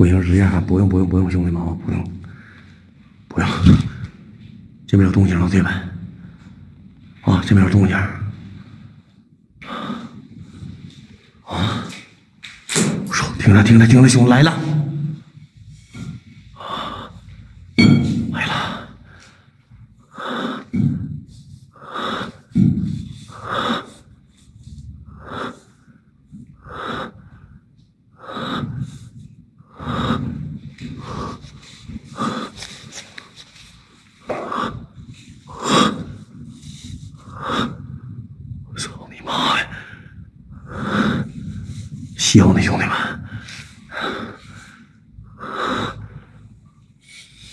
不行，直接喊，不用不用不用，兄弟们啊，不用，不用，这边有动静了，对吧？啊，这边有动静。啊，我说，听着听着听着，兄弟来了，我操你妈呀！香呢，兄弟们！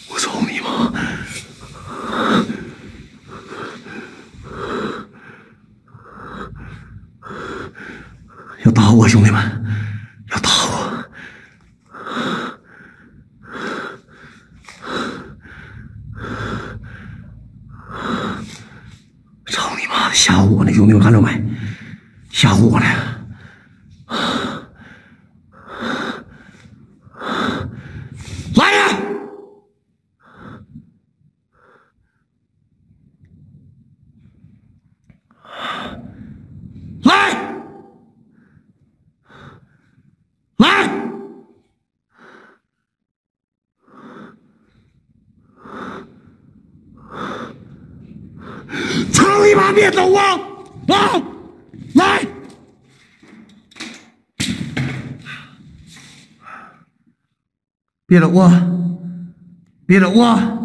我操你妈！要打我，兄弟们！要打我！操你妈！吓唬我呢，兄弟们看着没？吓唬我呢！来呀！来！来！操你妈！别走啊！啊！来！别走啊！别走啊！